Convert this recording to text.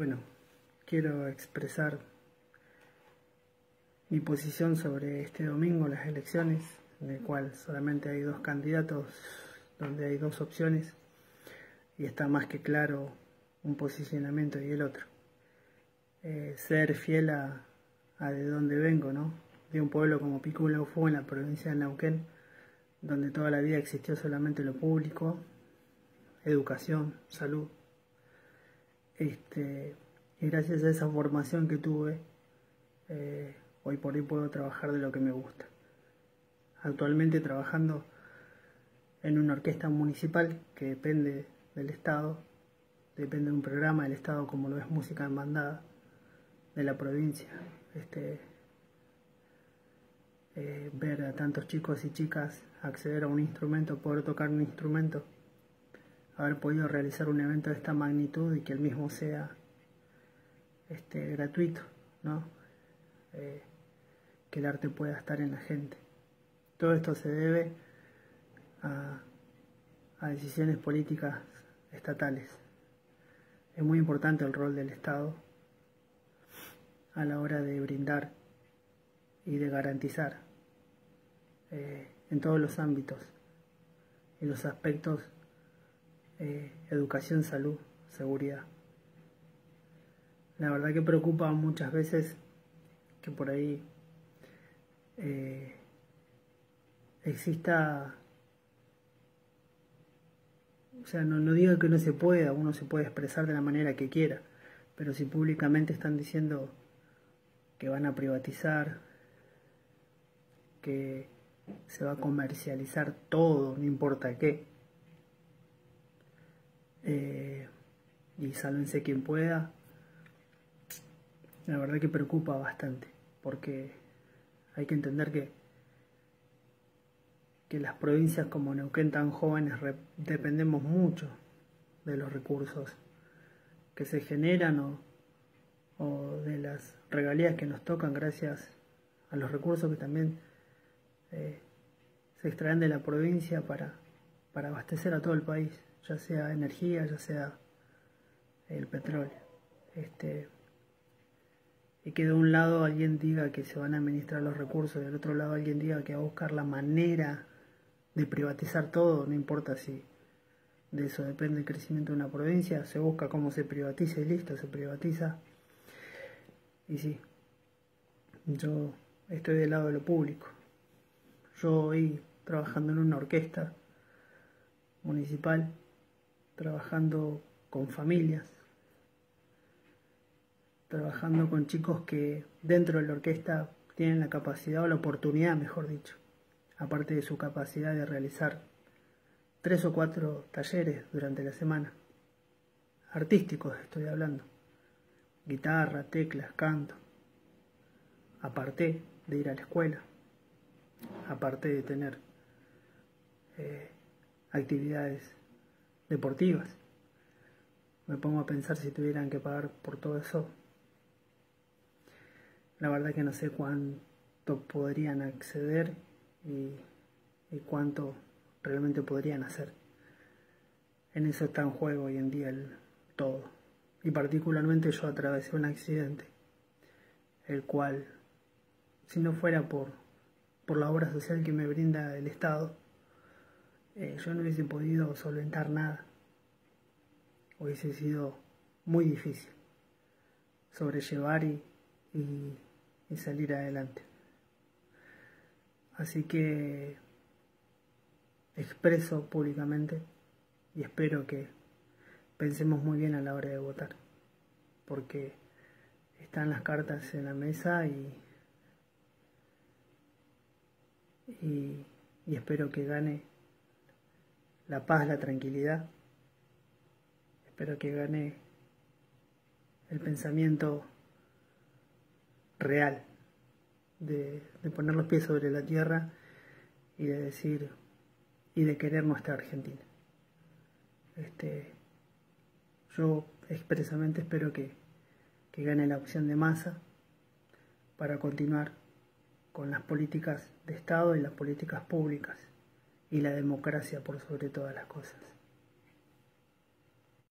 Bueno, quiero expresar mi posición sobre este domingo, las elecciones, en el cual solamente hay dos candidatos, donde hay dos opciones, y está más que claro un posicionamiento y el otro. Eh, ser fiel a, de donde vengo, ¿no? De un pueblo como Piculo en la provincia de Neuquén, donde toda la vida existió solamente lo público, educación, salud, este, y gracias a esa formación que tuve, eh, hoy por hoy puedo trabajar de lo que me gusta. Actualmente trabajando en una orquesta municipal que depende del Estado, depende de un programa del Estado como lo es música en bandada de la provincia. Este, eh, ver a tantos chicos y chicas acceder a un instrumento, poder tocar un instrumento haber podido realizar un evento de esta magnitud y que el mismo sea este, gratuito, ¿no? Eh, que el arte pueda estar en la gente. Todo esto se debe a, decisiones políticas estatales. Es muy importante el rol del Estado a la hora de brindar y de garantizar eh, en todos los ámbitos y los aspectos eh, educación, salud, seguridad. La verdad que preocupa muchas veces que por ahí eh, exista, o sea, no, no digo que no se pueda, uno se puede expresar de la manera que quiera, pero si públicamente están diciendo que van a privatizar, que se va a comercializar todo, no importa qué, eh, y sálvense quien pueda, la verdad que preocupa bastante, porque hay que entender que, que las provincias como Neuquén tan jóvenes dependemos mucho de los recursos que se generan o, o, de las regalías que nos tocan gracias a los recursos que también eh, se extraen de la provincia para, para abastecer a todo el país ya sea energía, ya sea el petróleo. Este, y que de un lado alguien diga que se van a administrar los recursos y del otro lado alguien diga que va a buscar la manera de privatizar todo, no importa si de eso depende el crecimiento de una provincia, se busca cómo se privatiza y listo, se privatiza. Y sí, yo estoy del lado de lo público. Yo hoy trabajando en una orquesta municipal trabajando con familias, trabajando con chicos que dentro de la orquesta tienen la capacidad o la oportunidad, mejor dicho, aparte de su capacidad de realizar tres o cuatro talleres durante la semana, artísticos estoy hablando, guitarra, teclas, canto, aparte de ir a la escuela, aparte de tener eh, actividades deportivas. Me pongo a pensar si tuvieran que pagar por todo eso. La verdad que no sé cuánto podrían acceder y, cuánto realmente podrían hacer. En eso está en juego hoy en día el todo. Y particularmente yo atravesé un accidente, el cual, si no fuera por, por la obra social que me brinda el Estado, eh, yo no hubiese podido solventar nada. Hubiese sido muy difícil sobrellevar y, y, salir adelante. Así que expreso públicamente y espero que pensemos muy bien a la hora de votar, porque están las cartas en la mesa y, y, y espero que gane la paz, la tranquilidad. Espero que gane el pensamiento real de, poner los pies sobre la tierra y de decir y de querer nuestra Argentina. Este, yo expresamente espero que, que gane la opción de masa para continuar con las políticas de Estado y las políticas públicas y la democracia por sobre todas las cosas.